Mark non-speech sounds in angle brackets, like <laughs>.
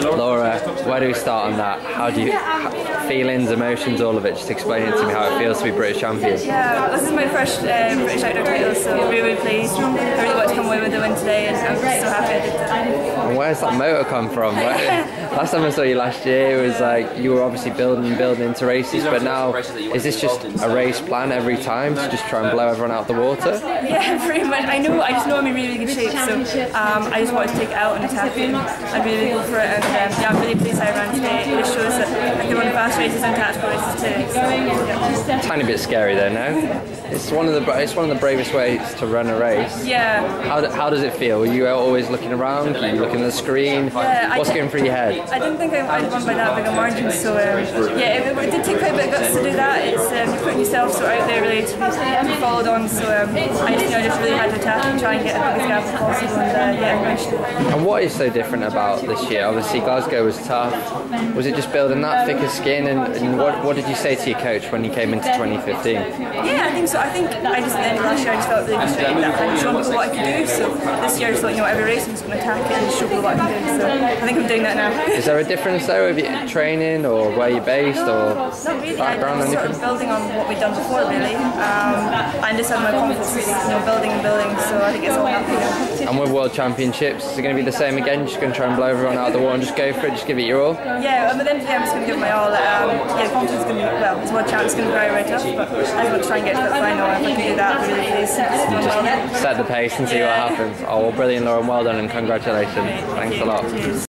Laura, where do we start on that? How do you, feelings, emotions, all of it? Just explain it to me how it feels to be British champion. Yeah, this is my first um, British outdoor title, so really, pleased. I really want to come away with the win today, and I'm so happy I did that. And where's that motor come from? <laughs> last time I saw you last year, it was like you were obviously building and building into races, but now is this just a race plan every time to just try and blow everyone out of the water? <laughs> Yeah, pretty much. I know. I just know I'm in really, really good shape, so um, I just wanted to take it out and attack it. I really go for it, and um, yeah, I'm really pleased I ran today. It shows that I can run fast and too. So. Tiny bit scary though, no? It's one of the it's one of the bravest ways to run a race. Yeah. How, how does it feel? Are you always looking around? Are you looking at the screen? Yeah, What's going through your head? I didn't think I, would won by that big a margin, so um, yeah, it, it, did take quite a bit of guts to do that. Yourself so out there really to be, followed on. So um, I just you know just really had to attack and try and get the biggest gap possible, and uh, yeah, managed. And what is so different about this year? Obviously, Glasgow was tough. Was it just building that thicker skin? And, and what what did you say to your coach when you came into 2015? Yeah, I think so. I think I just then last year I just felt really frustrated that I hadn't shown people what I could do. So this year I just thought, you know, every race I'm just going to attack it and show people what I can do. So I think I'm doing that now. Is there a difference though with your training or where you're based or Not really. background? I sort of building on what we've done before, really. Um, I just had my confidence, you know, building and building. So I think it's all happening. And with World Championships, is it going to be the same again? Just going to try and blow everyone out of the water and just go for it, just give it your all? Yeah, but then I'm just going to give my all. Um, yeah, confidence is going to be, well, it's World Champ, it's going to be very, very tough, but I just want to try and get to the final. If I can do that, really please. Set the pace and see what happens. Oh, well, brilliant, Laura. Well done and congratulations. Thanks a lot.